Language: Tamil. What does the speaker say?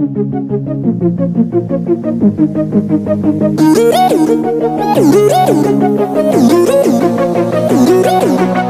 Thank you.